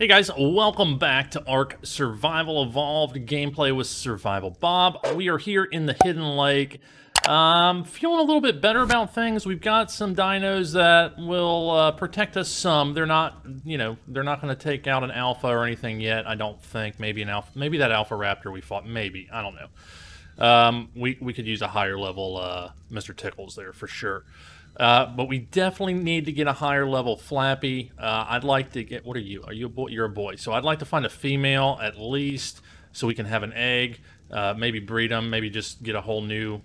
Hey guys, welcome back to Ark Survival Evolved gameplay with Survival Bob. We are here in the Hidden Lake. Um, feeling a little bit better about things. We've got some dinos that will uh, protect us some. They're not, you know, they're not going to take out an alpha or anything yet. I don't think. Maybe an alpha, maybe that alpha raptor we fought. Maybe I don't know. Um, we we could use a higher level uh, Mr. Tickles there for sure. Uh, but we definitely need to get a higher level Flappy. Uh, I'd like to get. What are you? Are you a boy? You're a boy. So I'd like to find a female at least, so we can have an egg. Uh, maybe breed them. Maybe just get a whole new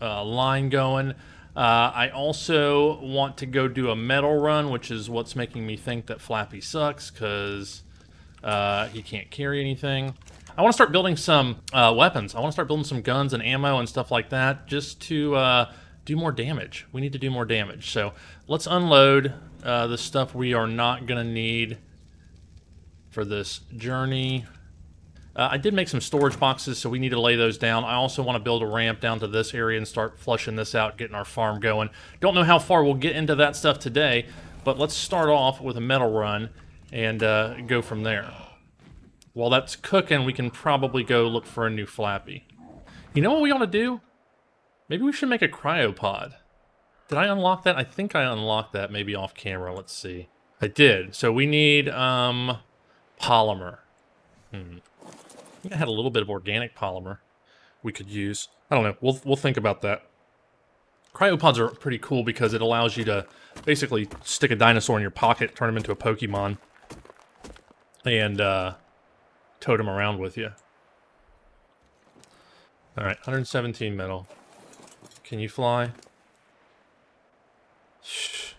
uh, line going. Uh, I also want to go do a metal run, which is what's making me think that Flappy sucks because uh, he can't carry anything. I want to start building some weapons. I want to start building some guns and ammo and stuff like that, just to do more damage. We need to do more damage. So let's unload uh, the stuff we are not going to need for this journey. Uh, I did make some storage boxes, so we need to lay those down. I also want to build a ramp down to this area and start flushing this out, getting our farm going. Don't know how far we'll get into that stuff today, but let's start off with a metal run and uh, go from there. While that's cooking, we can probably go look for a new Flappy. You know what we ought to do? Maybe we should make a cryopod. Did I unlock that? I think I unlocked that maybe off camera. Let's see. I did. So we need um, polymer. Hmm. I think I had a little bit of organic polymer we could use. I don't know. We'll, we'll think about that. Cryopods are pretty cool because it allows you to basically stick a dinosaur in your pocket, turn him into a Pokemon, and uh, tote him around with you. All right, 117 metal. Can you fly? Shh.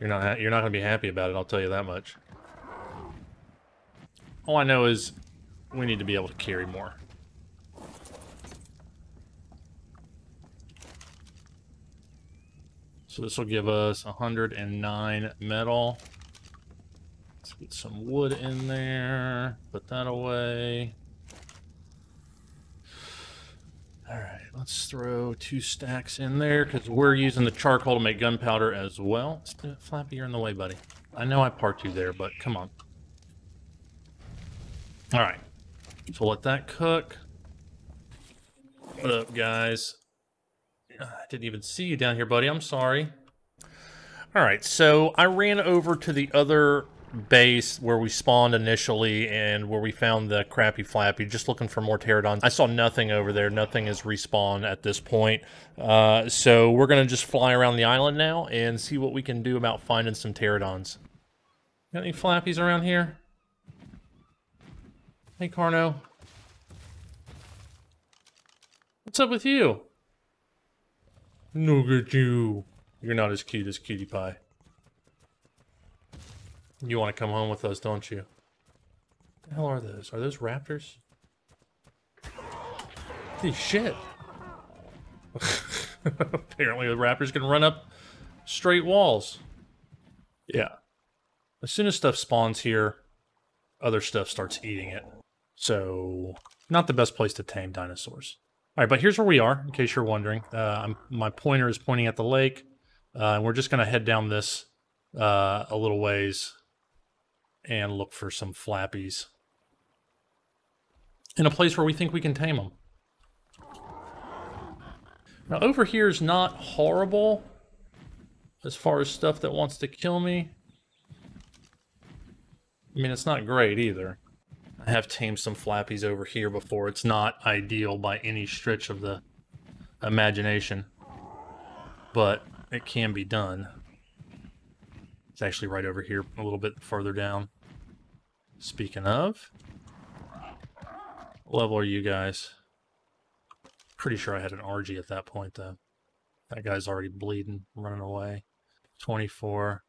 You're not you're not gonna be happy about it. I'll tell you that much. All I know is we need to be able to carry more. So this will give us 109 metal. Let's get some wood in there. Put that away. Alright, let's throw two stacks in there because we're using the charcoal to make gunpowder as well. Flappy, you're in the way, buddy. I know I parked you there, but come on. Alright, so let that cook. What up, guys? I didn't even see you down here, buddy. I'm sorry. Alright, so I ran over to the other base where we spawned initially and where we found the crappy flappy, just looking for more pterodons. I saw nothing over there. Nothing is respawned at this point. Uh, so we're going to just fly around the island now and see what we can do about finding some pterodons. Got any flappies around here? Hey, Carno. What's up with you? Look at you. You're not as cute as Cutie Pie. You want to come home with us, don't you? What the hell are those? Are those raptors? Holy shit. Apparently the raptors can run up straight walls. Yeah. As soon as stuff spawns here, other stuff starts eating it. So, not the best place to tame dinosaurs. All right, but here's where we are, in case you're wondering. Uh, my pointer is pointing at the lake, uh, and we're just going to head down this uh, a little ways and look for some flappies in a place where we think we can tame them. Now over here is not horrible as far as stuff that wants to kill me. I mean, it's not great either. I have tamed some flappies over here before. It's not ideal by any stretch of the imagination, but it can be done. It's actually right over here, a little bit further down. Speaking of, what level are you guys? Pretty sure I had an RG at that point, though. That guy's already bleeding, running away. 24.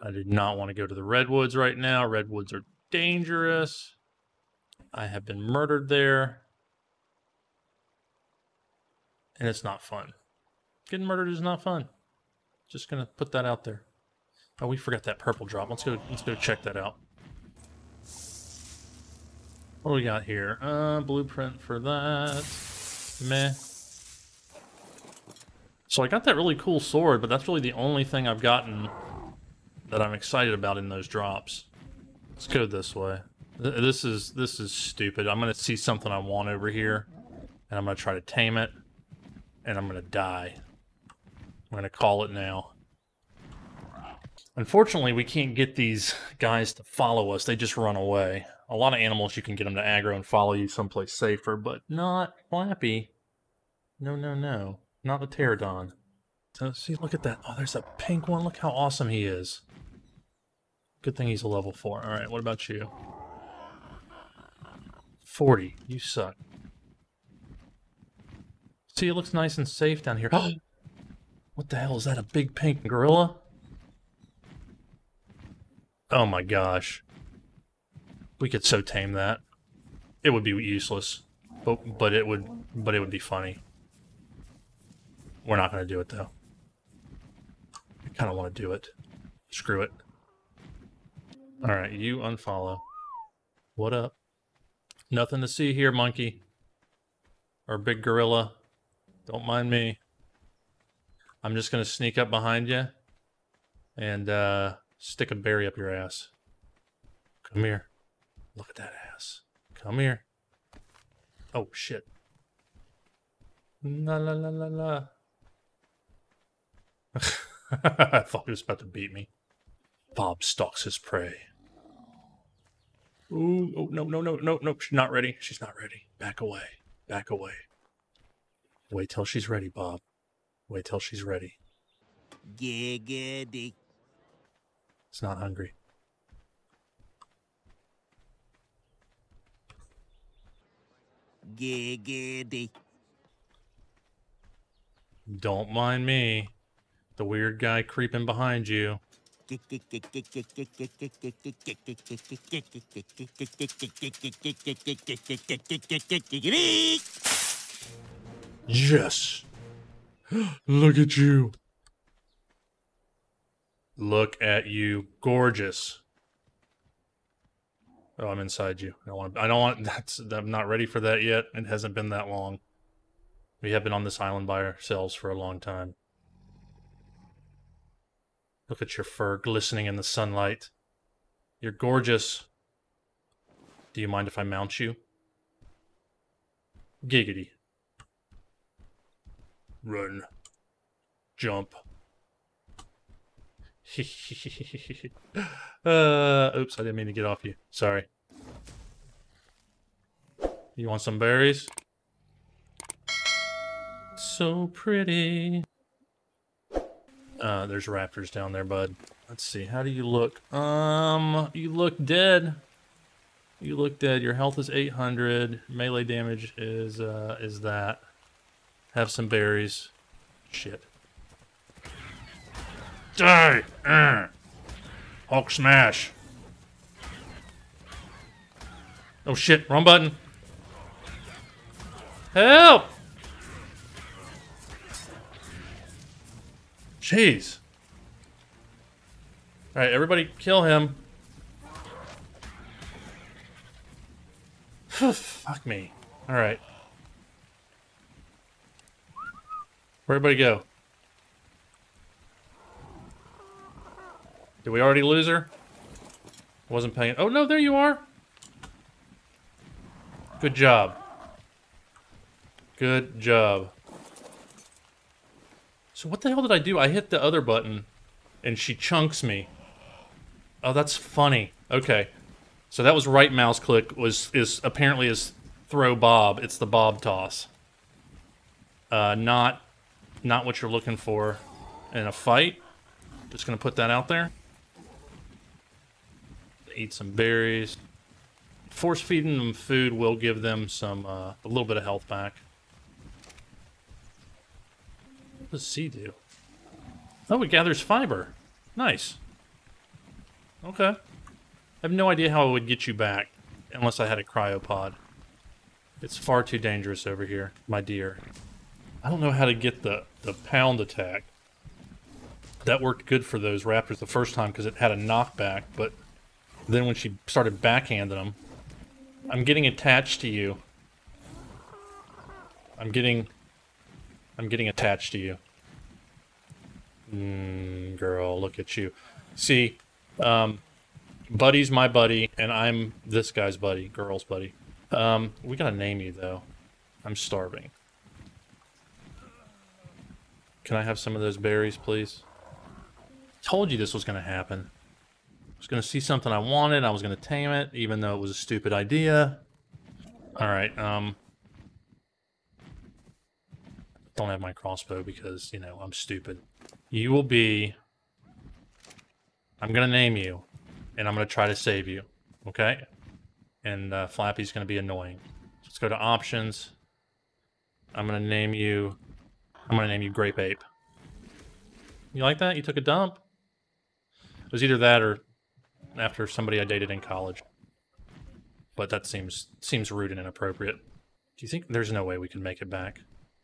I did not want to go to the Redwoods right now. Redwoods are dangerous. I have been murdered there. And it's not fun. Getting murdered is not fun. Just gonna put that out there. Oh, we forgot that purple drop. Let's go let's go check that out. What do we got here? Uh, blueprint for that. Meh. So I got that really cool sword, but that's really the only thing I've gotten that I'm excited about in those drops. Let's go this way. This is this is stupid. I'm gonna see something I want over here, and I'm gonna try to tame it, and I'm gonna die. I'm gonna call it now. Unfortunately, we can't get these guys to follow us. They just run away. A lot of animals, you can get them to aggro and follow you someplace safer, but not Flappy. No, no, no. Not the pterodon. So, see, look at that. Oh, there's a pink one. Look how awesome he is. Good thing he's a level 4. Alright, what about you? 40. You suck. See, it looks nice and safe down here. what the hell? Is that a big pink gorilla? Oh my gosh. We could so tame that. It would be useless. But, but it would but it would be funny. We're not going to do it though. I kind of want to do it. Screw it. Alright, you unfollow. What up? Nothing to see here, monkey. Or big gorilla. Don't mind me. I'm just going to sneak up behind you. And, uh, stick a berry up your ass. Come here. Look at that ass. Come here. Oh, shit. La la la la la. I thought he was about to beat me. Bob stalks his prey. Ooh, oh, no, no, no, no, no. She's not ready. She's not ready. Back away. Back away. Wait till she's ready, Bob. Wait till she's ready. Giggity. It's not hungry. Giggity. Don't mind me. The weird guy creeping behind you. Yes. Look at you. Look at you, gorgeous. Oh, I'm inside you. I don't want. I don't want. That's. I'm not ready for that yet. It hasn't been that long. We have been on this island by ourselves for a long time. Look at your fur glistening in the sunlight. You're gorgeous. Do you mind if I mount you? Giggity. Run. Jump. Uh, oops, I didn't mean to get off you. Sorry. You want some berries? So pretty. Uh, there's raptors down there, bud. Let's see. How do you look? Um, you look dead. You look dead. Your health is 800. Melee damage is, uh, is that. Have some berries. Shit. Die! Uh. Hulk smash. Oh shit, wrong button. Help! Jeez. Alright, everybody kill him. Fuck me. Alright. Where'd everybody go? Did we already lose her? Wasn't paying. Oh, no, there you are. Good job. Good job. So what the hell did I do? I hit the other button, and she chunks me. Oh, that's funny. Okay. So that was right mouse click was is apparently is throw bob. It's the bob toss. Uh, not not what you're looking for in a fight. Just gonna put that out there. Eat some berries. Force feeding them food will give them some uh, a little bit of health back. What does C do? Oh, it gathers fiber. Nice. Okay. I have no idea how it would get you back, unless I had a cryopod. It's far too dangerous over here, my dear. I don't know how to get the, the pound attack. That worked good for those raptors the first time because it had a knockback, but then when she started backhanding them, I'm getting attached to you. I'm getting... I'm getting attached to you. Mmm, girl, look at you. See, um, Buddy's my buddy, and I'm this guy's buddy, girl's buddy. Um, we gotta name you, though. I'm starving. Can I have some of those berries, please? Told you this was gonna happen. Was gonna see something I wanted, I was gonna tame it, even though it was a stupid idea. Alright, um... Don't have my crossbow because, you know, I'm stupid. You will be... I'm gonna name you, and I'm gonna try to save you, okay? And uh, Flappy's gonna be annoying. Let's go to options. I'm gonna name you... I'm gonna name you Grape Ape. You like that? You took a dump? It was either that or after somebody I dated in college. But that seems seems rude and inappropriate. Do you think there's no way we can make it back?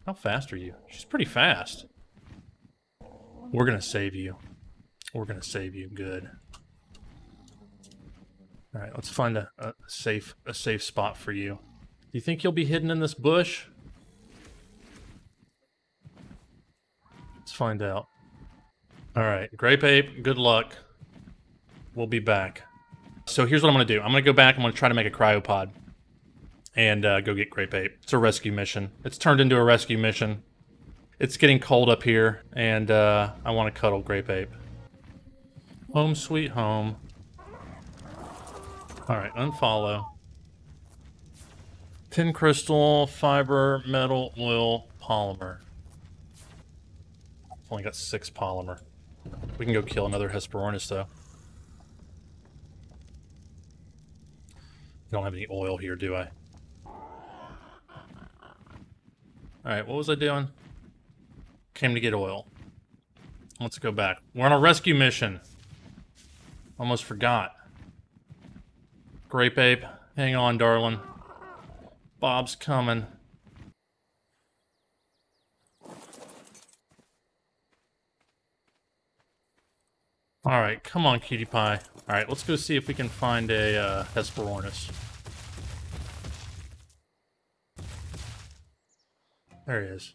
How fast are you? She's pretty fast. We're gonna save you. We're gonna save you. Good. All right, let's find a, a safe a safe spot for you. Do you think you'll be hidden in this bush? Let's find out. All right, Grape Ape, good luck. We'll be back. So here's what I'm going to do. I'm going to go back. I'm going to try to make a cryopod and uh, go get Grape Ape. It's a rescue mission. It's turned into a rescue mission. It's getting cold up here, and uh, I want to cuddle Grape Ape. Home sweet home. Alright, unfollow. Tin crystal, fiber, metal, oil, polymer. Only got six polymer. We can go kill another Hesperornis, though. Don't have any oil here, do I? Alright, what was I doing? Came to get oil. Let's go back. We're on a rescue mission. Almost forgot. Grape Ape, hang on, darling. Bob's coming. Alright, come on, cutie pie. Alright, let's go see if we can find a uh, Hesperornis. There he is.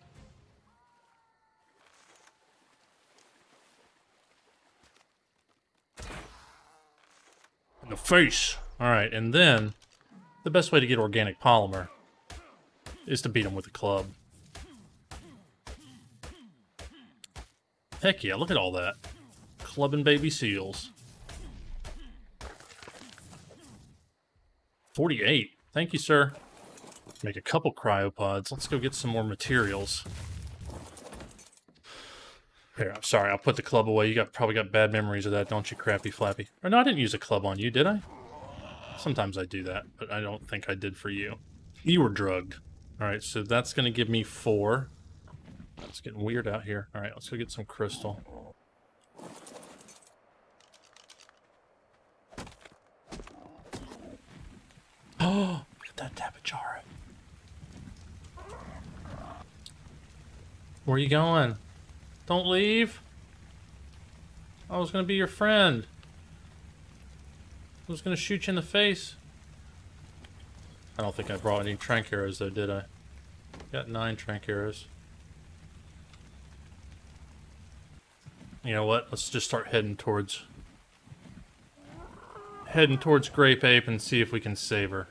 In the face! Alright, and then, the best way to get organic polymer is to beat him with a club. Heck yeah, look at all that. Clubbing baby seals. 48. Thank you, sir. Make a couple cryopods. Let's go get some more materials. Here, I'm sorry, I'll put the club away. You got probably got bad memories of that, don't you, Crappy Flappy? Or no, I didn't use a club on you, did I? Sometimes I do that, but I don't think I did for you. You were drugged. Alright, so that's going to give me four. It's getting weird out here. Alright, let's go get some crystal. Oh, look at that Tapejara. Where are you going? Don't leave. I was gonna be your friend. I was gonna shoot you in the face. I don't think I brought any trank arrows though, did I? Got nine trank arrows. You know what? Let's just start heading towards heading towards Grape Ape and see if we can save her.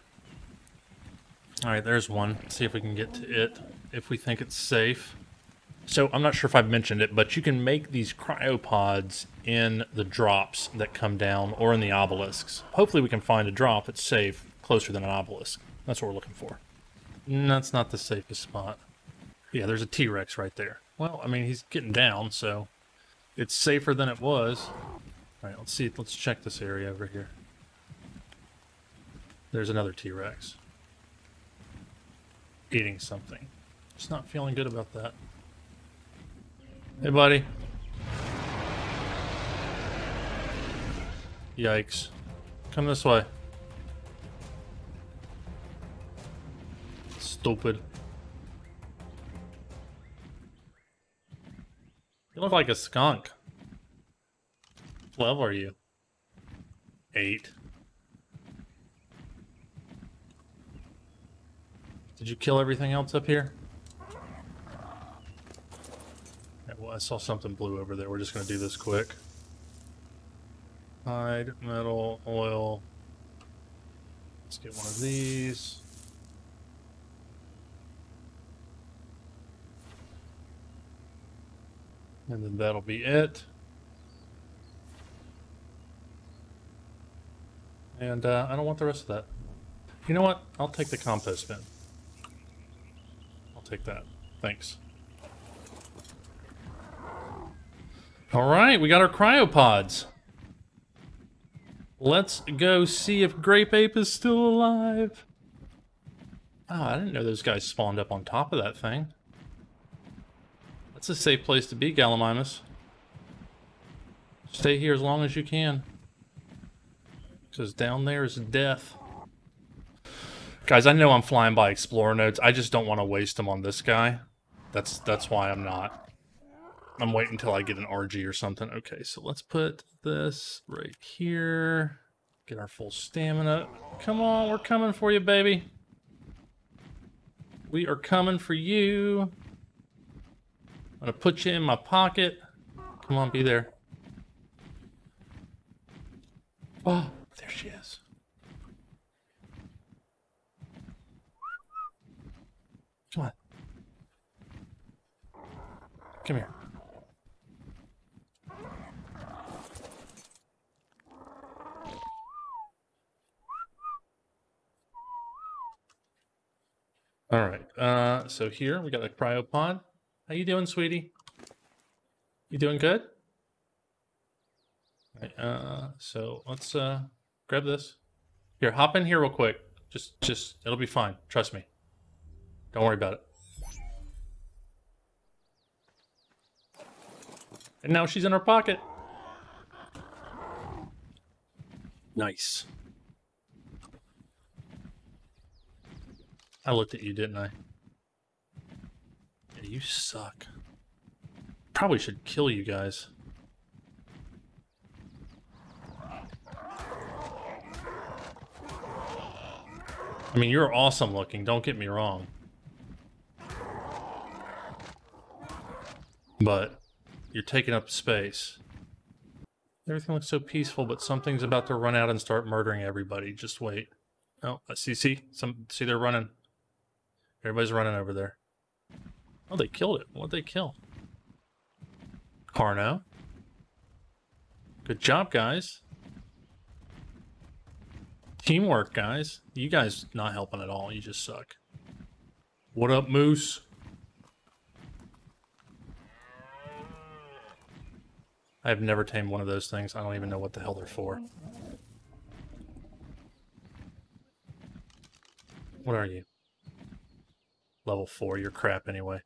Alright, there's one. See if we can get to it, if we think it's safe. So, I'm not sure if I've mentioned it, but you can make these cryopods in the drops that come down, or in the obelisks. Hopefully we can find a drop that's safe, closer than an obelisk. That's what we're looking for. that's not the safest spot. Yeah, there's a T-Rex right there. Well, I mean, he's getting down, so it's safer than it was. Alright, let's see. Let's check this area over here. There's another T-Rex. Eating something. Just not feeling good about that. Hey, buddy. Yikes. Come this way. Stupid. You look like a skunk. What level are you? Eight. Did you kill everything else up here? Yeah, well, I saw something blue over there. We're just going to do this quick. Hide, metal, oil. Let's get one of these. And then that'll be it. And uh, I don't want the rest of that. You know what? I'll take the compost bin. I'll take that. Thanks. All right, we got our cryopods. Let's go see if Grape Ape is still alive. Oh, I didn't know those guys spawned up on top of that thing. That's a safe place to be, Gallimimus. Stay here as long as you can. Because down there is death. Guys, I know I'm flying by Explorer notes. I just don't want to waste them on this guy. That's that's why I'm not. I'm waiting until I get an RG or something. Okay, so let's put this right here. Get our full stamina. Come on, we're coming for you, baby. We are coming for you. I'm gonna put you in my pocket. Come on, be there. Oh, there she is. Come on. Come here. All right. Uh, so here we got a cryopod. How you doing, sweetie? You doing good? All right, uh, so let's uh, grab this. Here, hop in here real quick. Just, just, it'll be fine. Trust me. Don't worry about it. And now she's in her pocket. Nice. I looked at you, didn't I? Yeah, you suck. Probably should kill you guys. I mean, you're awesome looking, don't get me wrong. But you're taking up space. Everything looks so peaceful, but something's about to run out and start murdering everybody. Just wait. Oh, I see, see, some, see, they're running. Everybody's running over there. Oh, they killed it. What'd they kill? Carno. Good job, guys. Teamwork, guys. You guys not helping at all. You just suck. What up, Moose? I have never tamed one of those things. I don't even know what the hell they're for. What are you? Level 4, you're crap anyway.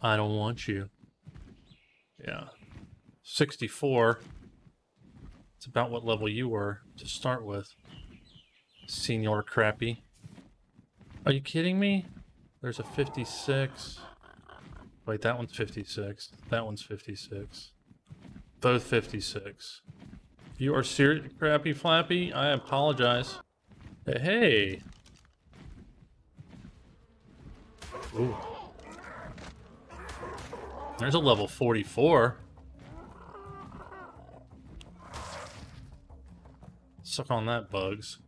I don't want you. Yeah. 64. It's about what level you were to start with. Senior crappy. Are you kidding me? There's a 56. Wait, that one's 56. That one's 56. Both 56. You are serious, crappy flappy? I apologize. Hey, hey. Ooh. There's a level 44. Suck on that, bugs.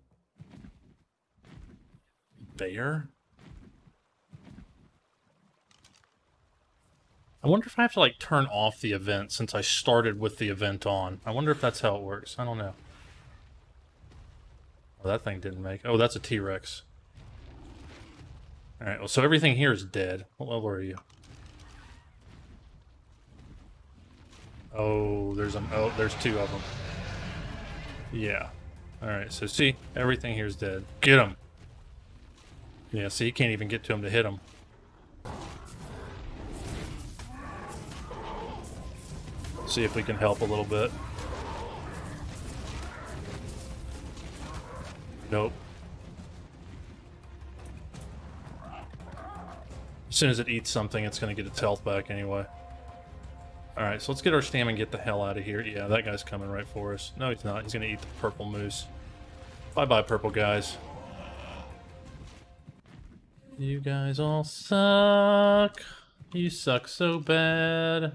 Bear? I wonder if I have to, like, turn off the event since I started with the event on. I wonder if that's how it works. I don't know. Oh, that thing didn't make... Oh, that's a T-Rex. Alright, well, so everything here is dead. What level are you? Oh, there's a... Oh, there's two of them. Yeah. Alright, so see? Everything here is dead. Get him! Yeah, see, you can't even get to him to hit him. See if we can help a little bit. Nope. As soon as it eats something, it's going to get its health back anyway. Alright, so let's get our stamina and get the hell out of here. Yeah, that guy's coming right for us. No, he's not. He's going to eat the purple moose. Bye-bye, purple guys. You guys all suck. You suck so bad.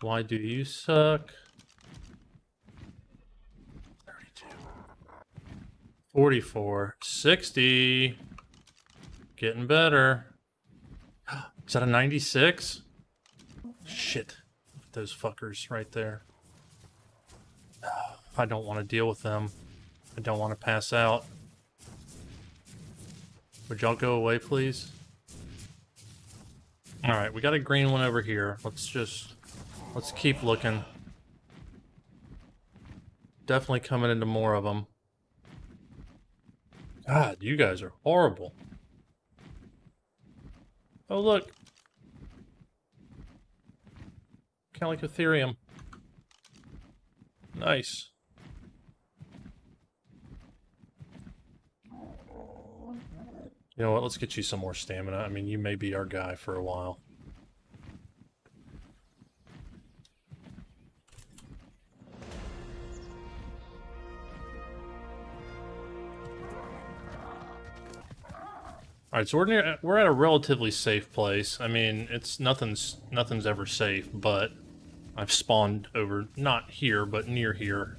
Why do you suck? 52. 44. 60. Getting better. Is that a 96? Shit. Those fuckers right there. I don't want to deal with them. I don't want to pass out. Would y'all go away, please? Alright, we got a green one over here. Let's just... Let's keep looking. Definitely coming into more of them. God, you guys are horrible. Oh, look. Chalicotherium. Nice. You know what? Let's get you some more stamina. I mean, you may be our guy for a while. All right, so we're near, we're at a relatively safe place. I mean, it's nothing's nothing's ever safe, but I've spawned over not here, but near here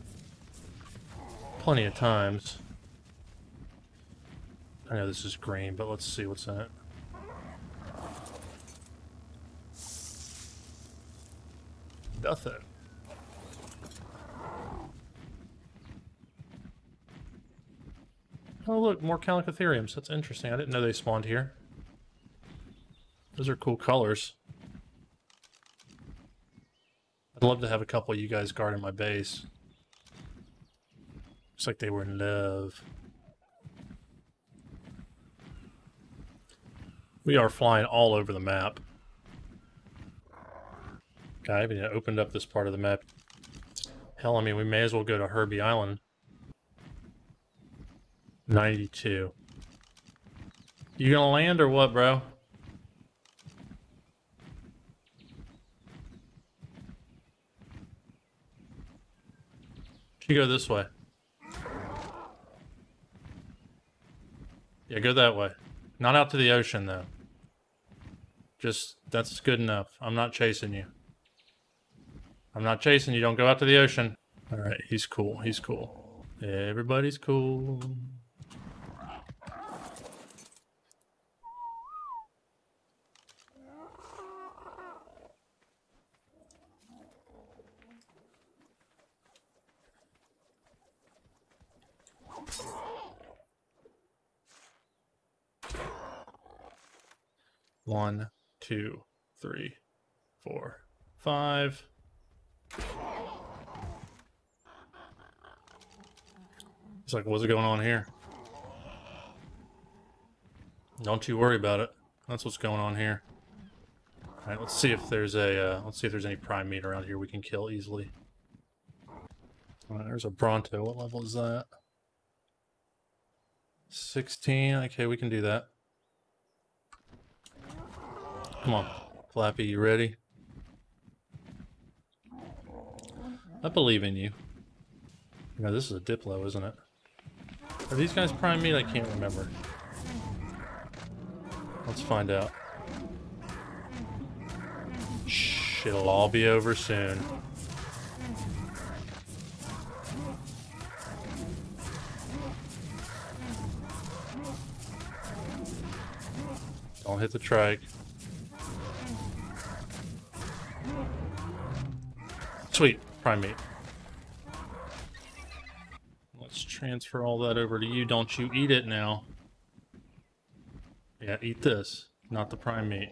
plenty of times. I know this is green, but let's see what's in it. Nothing. Oh look, more Chalicotheriums. That's interesting. I didn't know they spawned here. Those are cool colors. I'd love to have a couple of you guys guarding my base. Looks like they were in love. We are flying all over the map. Okay, I haven't opened up this part of the map. Hell, I mean, we may as well go to Herbie Island. 92. You gonna land or what, bro? You go this way. Yeah, go that way. Not out to the ocean, though. Just, that's good enough. I'm not chasing you. I'm not chasing you. Don't go out to the ocean. All right, he's cool. He's cool. Everybody's cool. One, two, three, four, five. It's like, what's going on here? Don't you worry about it. That's what's going on here. All right, let's see if there's a uh, let's see if there's any prime meat around here we can kill easily. There's a Bronto. What level is that? 16. Okay, we can do that. Come on, Flappy, you ready? I believe in you. Now this is a Diplo, isn't it? Are these guys prime meat? I can't remember. Let's find out. Shh, it'll all be over soon. Don't hit the trike. Sweet, prime meat. Let's transfer all that over to you. Don't you eat it now. Yeah, eat this, not the prime meat.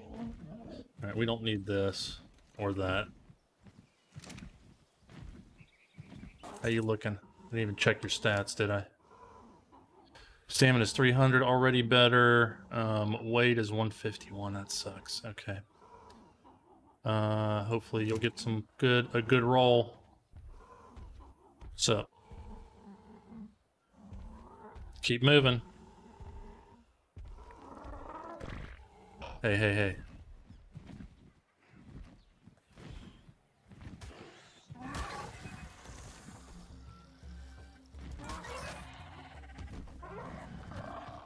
Alright, we don't need this or that. How you looking? I didn't even check your stats, did I? Stamina is 300, already better. Um, weight is 151, that sucks. Okay. Uh, hopefully you'll get some good a good roll. So keep moving. Hey, hey, hey.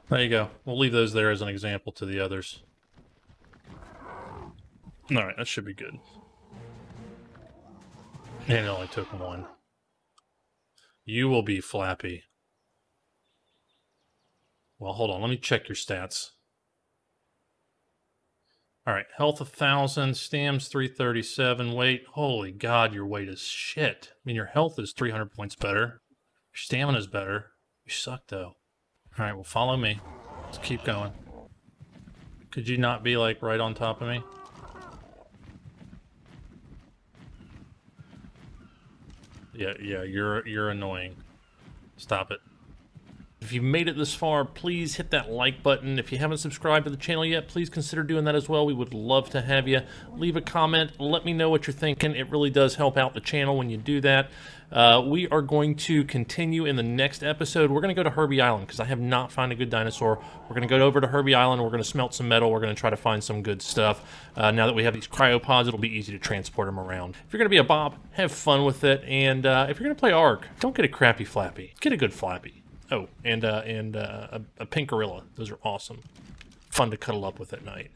There you go. We'll leave those there as an example to the others. Alright, that should be good. And it only took one. You will be Flappy. Well, hold on. Let me check your stats. All right, health a 1,000, stam's 337, weight. Holy God, your weight is shit. I mean, your health is 300 points better. Your stamina is better. You suck, though. All right, well, follow me. Let's keep going. Could you not be, like, right on top of me? Yeah, yeah, you're you're annoying. Stop it. If you've made it this far, please hit that like button. If you haven't subscribed to the channel yet, please consider doing that as well. We would love to have you. Leave a comment. Let me know what you're thinking. It really does help out the channel when you do that. Uh, we are going to continue in the next episode. We're going to go to Herbie Island because I have not found a good dinosaur. We're going to go over to Herbie Island. We're going to smelt some metal. We're going to try to find some good stuff. Uh, now that we have these cryopods, it'll be easy to transport them around. If you're going to be a Bob, have fun with it. And uh, if you're going to play Ark, don't get a crappy Flappy. Get a good Flappy. Oh, and uh, and uh, a, a pink gorilla. Those are awesome. Fun to cuddle up with at night.